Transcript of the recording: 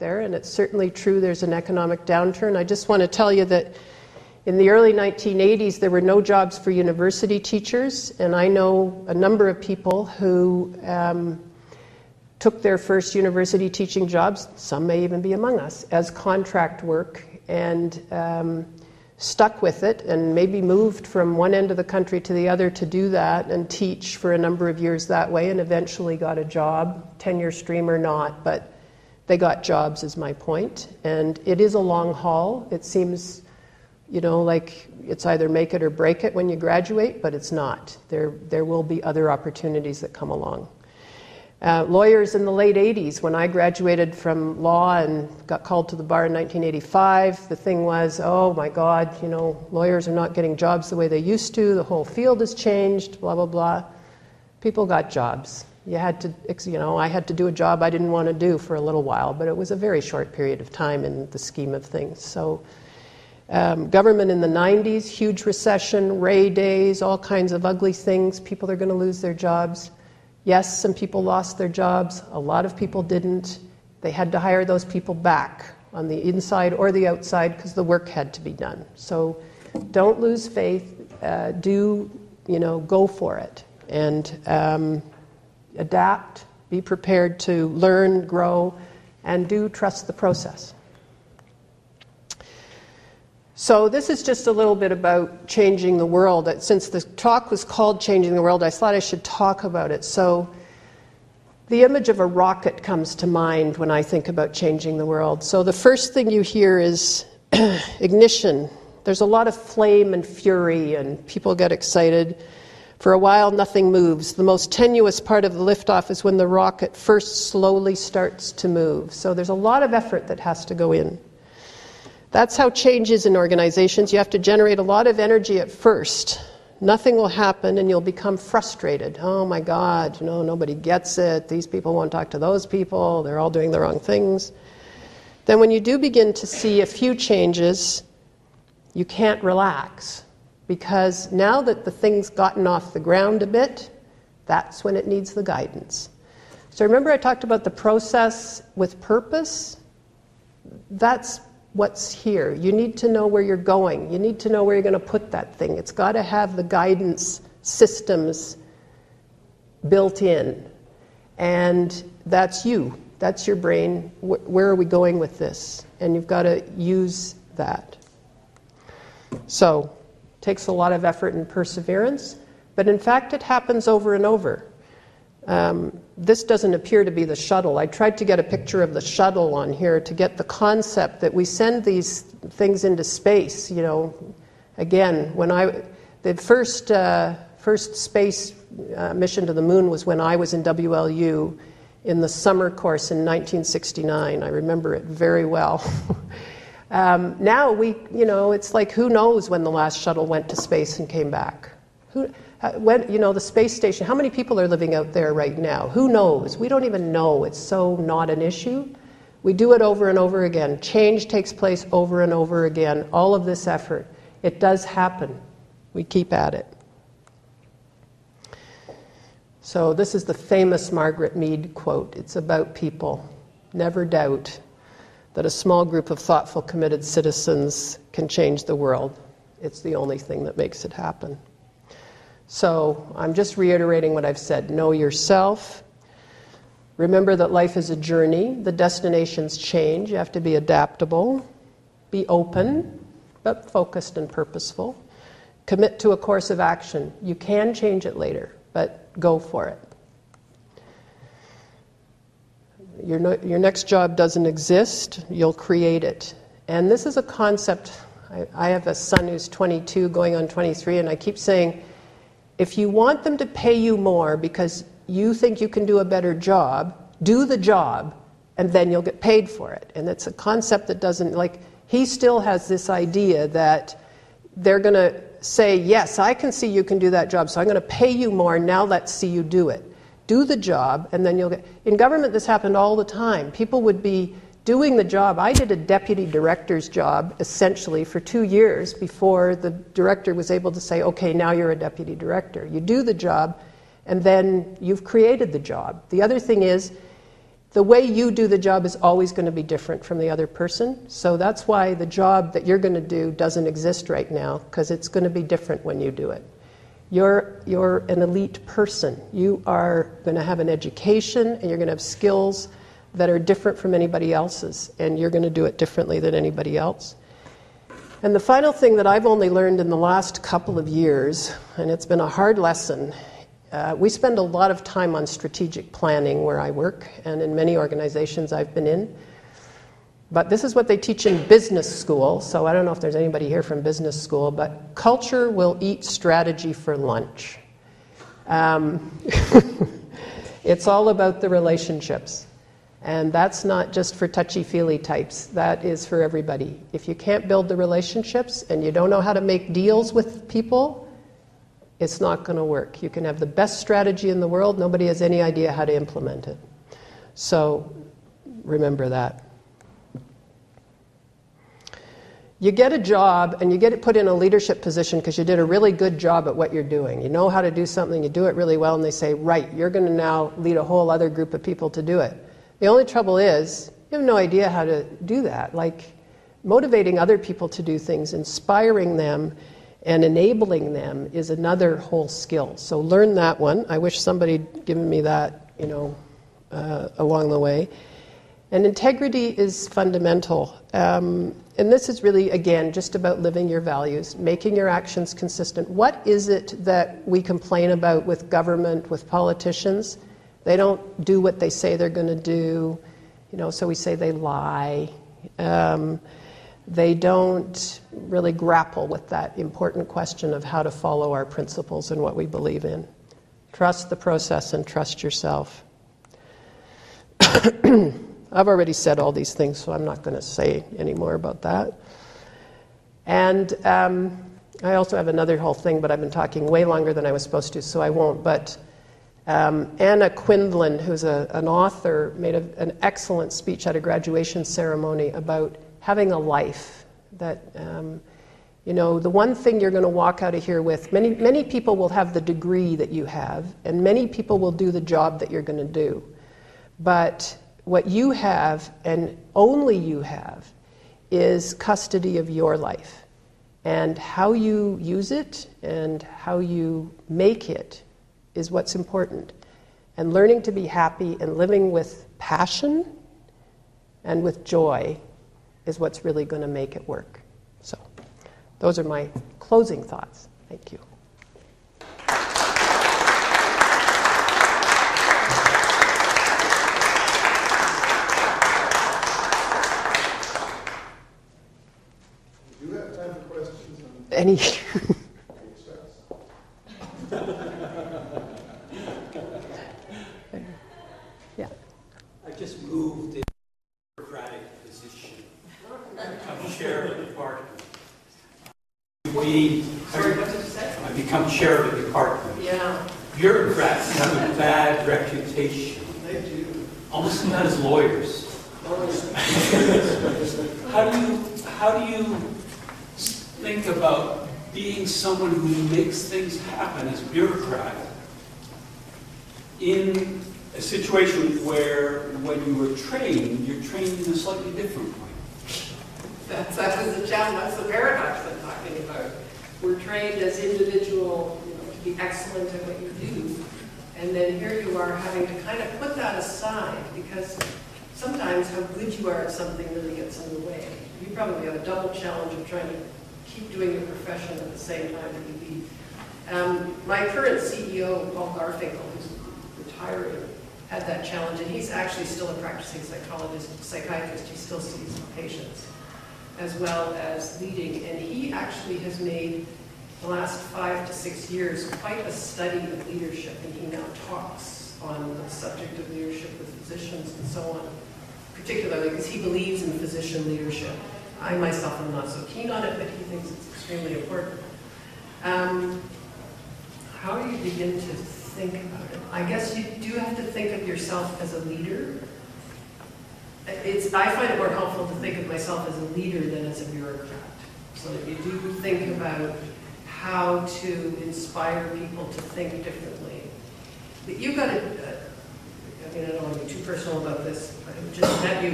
there, and it's certainly true there's an economic downturn. I just want to tell you that in the early 1980s, there were no jobs for university teachers, and I know a number of people who um, took their first university teaching jobs, some may even be among us, as contract work, and um, stuck with it and maybe moved from one end of the country to the other to do that and teach for a number of years that way and eventually got a job, tenure stream or not, but they got jobs, is my point. And it is a long haul. It seems, you know, like it's either make it or break it when you graduate, but it's not. There, there will be other opportunities that come along. Uh, lawyers in the late 80s, when I graduated from law and got called to the bar in 1985, the thing was, oh my God, you know, lawyers are not getting jobs the way they used to, the whole field has changed, blah, blah, blah. People got jobs you had to, you know, I had to do a job I didn't want to do for a little while, but it was a very short period of time in the scheme of things. So, um, government in the 90s, huge recession, Rae days, all kinds of ugly things. People are going to lose their jobs. Yes, some people lost their jobs, a lot of people didn't. They had to hire those people back on the inside or the outside because the work had to be done. So, don't lose faith. Uh, do, you know, go for it. And, um, adapt, be prepared to learn, grow, and do trust the process. So, this is just a little bit about changing the world. Since the talk was called Changing the World, I thought I should talk about it. So, the image of a rocket comes to mind when I think about changing the world. So, the first thing you hear is ignition. There's a lot of flame and fury, and people get excited. For a while, nothing moves. The most tenuous part of the liftoff is when the rocket first slowly starts to move. So there's a lot of effort that has to go in. That's how change is in organizations. You have to generate a lot of energy at first. Nothing will happen and you'll become frustrated. Oh my God, you know, nobody gets it. These people won't talk to those people. They're all doing the wrong things. Then, when you do begin to see a few changes, you can't relax because now that the thing's gotten off the ground a bit, that's when it needs the guidance. So remember, I talked about the process with purpose? That's what's here. You need to know where you're going, you need to know where you're going to put that thing. It's got to have the guidance systems built in. And that's you, that's your brain. Where are we going with this? And you've got to use that. So, takes a lot of effort and perseverance, but in fact, it happens over and over. Um, this doesn't appear to be the shuttle. I tried to get a picture of the shuttle on here to get the concept that we send these things into space. You know, again, when I the first uh, first space uh, mission to the moon was when I was in WLU in the summer course in 1969. I remember it very well. Um, now we, you know, it's like who knows when the last shuttle went to space and came back? Who, uh, when, you know, the space station, how many people are living out there right now? Who knows? We don't even know. It's so not an issue. We do it over and over again. Change takes place over and over again. All of this effort. It does happen. We keep at it. So, this is the famous Margaret Mead quote it's about people. Never doubt that a small group of thoughtful, committed citizens can change the world. It's the only thing that makes it happen. So I'm just reiterating what I've said know yourself. Remember that life is a journey, the destinations change. You have to be adaptable, be open, but focused and purposeful. Commit to a course of action. You can change it later, but go for it. Your, no, your next job doesn't exist, you'll create it. And this is a concept. I, I have a son who's 22, going on 23, and I keep saying if you want them to pay you more because you think you can do a better job, do the job, and then you'll get paid for it. And it's a concept that doesn't, like, he still has this idea that they're going to say, Yes, I can see you can do that job, so I'm going to pay you more, now let's see you do it do the job, and then you'll get. In government, this happened all the time. People would be doing the job. I did a deputy director's job essentially for two years before the director was able to say, okay, now you're a deputy director. You do the job, and then you've created the job. The other thing is, the way you do the job is always going to be different from the other person. So that's why the job that you're going to do doesn't exist right now, because it's going to be different when you do it. You're, you're an elite person. You are going to have an education and you're going to have skills that are different from anybody else's, and you're going to do it differently than anybody else. And the final thing that I've only learned in the last couple of years, and it's been a hard lesson, uh, we spend a lot of time on strategic planning where I work and in many organizations I've been in. But this is what they teach in business school, so I don't know if there's anybody here from business school, but culture will eat strategy for lunch. Um, it's all about the relationships. And that's not just for touchy feely types, that is for everybody. If you can't build the relationships and you don't know how to make deals with people, it's not going to work. You can have the best strategy in the world, nobody has any idea how to implement it. So remember that. You get a job and you get it put in a leadership position because you did a really good job at what you're doing. You know how to do something, you do it really well, and they say, Right, you're going to now lead a whole other group of people to do it. The only trouble is, you have no idea how to do that. Like, motivating other people to do things, inspiring them, and enabling them is another whole skill. So learn that one. I wish somebody had given me that, you know, uh, along the way. And integrity is fundamental. Um, and this is really, again, just about living your values, making your actions consistent. What is it that we complain about with government, with politicians? They don't do what they say they're going to do. You know, so we say they lie. Um, they don't really grapple with that important question of how to follow our principles and what we believe in. Trust the process and trust yourself. I've already said all these things, so I'm not going to say any more about that. And um, I also have another whole thing, but I've been talking way longer than I was supposed to, so I won't. But um, Anna Quindlen, who's a, an author, made a, an excellent speech at a graduation ceremony about having a life. That, um, you know, the one thing you're going to walk out of here with, many, many people will have the degree that you have, and many people will do the job that you're going to do. But what you have, and only you have, is custody of your life. And how you use it and how you make it is what's important. And learning to be happy and living with passion and with joy is what's really going to make it work. So, those are my closing thoughts. Thank you have time for questions? Any. yeah. I just moved in a bureaucratic position. I'm chair of the department. We, Sorry, what did you say? I become chair of the department. Yeah. Bureaucrats have a bad reputation, They do. almost as bad as lawyers. How do you, how do you think about being someone who makes things happen as bureaucrat in a situation where, when you were trained, you're trained in a slightly different way? That's, that was the challenge, that's the paradox I'm talking about. We're trained as individual, you know, to be excellent at what you do. And then here you are having to kind of put that aside because sometimes how good you are at something really gets in the way. You probably have a double challenge of trying to keep doing your profession at the same time that you lead. Um, my current CEO, Paul Garfinkel, who's retiring, had that challenge, and he's actually still a practicing psychologist, psychiatrist. He still sees patients as well as leading. And he actually has made the last five to six years quite a study of leadership, and he now talks on the subject of leadership with physicians and so on, particularly because he believes in physician leadership. I myself am not so keen on it, but he thinks it's extremely important. Um, how do you begin to think about it? I guess you do have to think of yourself as a leader. It's, I find it more helpful to think of myself as a leader than as a bureaucrat. So that you do think about how to inspire people to think differently. But you've got a, a mean, I don't want to be too personal about this, I've just met you